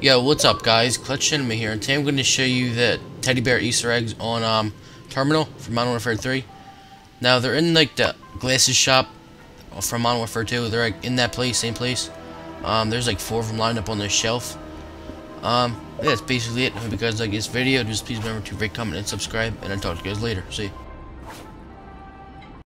Yo, what's up guys? Klutch Cinema here, and today I'm going to show you the teddy bear Easter eggs on um, Terminal from Modern Warfare 3. Now, they're in like the glasses shop from Modern Warfare 2. They're like in that place, same place. Um, there's like four of them lined up on the shelf. Um, yeah, that's basically it. I hope you guys like this video. Just please remember to rate, comment, and subscribe, and I'll talk to you guys later. See you.